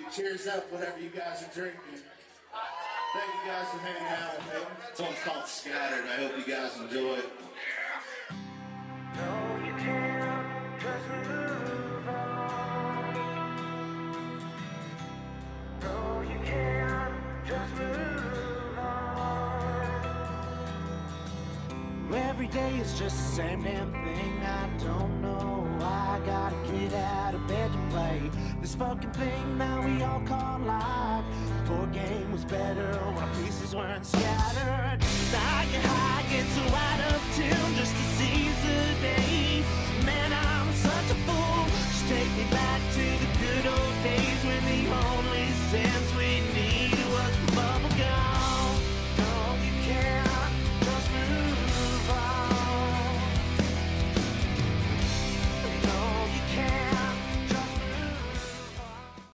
you cheers up whatever you guys are drinking. Thank you guys for hanging out with me. This one's called Scattered. I hope you guys enjoy it. No, you can't just move on. No, you can't just move on. Every day is just the same damn thing. I don't know why I gotta get out of bed to play this fucking thing that all caught light. Poor game was better when pieces weren't scattered. I get high get so out of tune just to seize the day. Man, I'm such a fool. Just take me back to the good old days when the only sins we